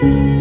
see.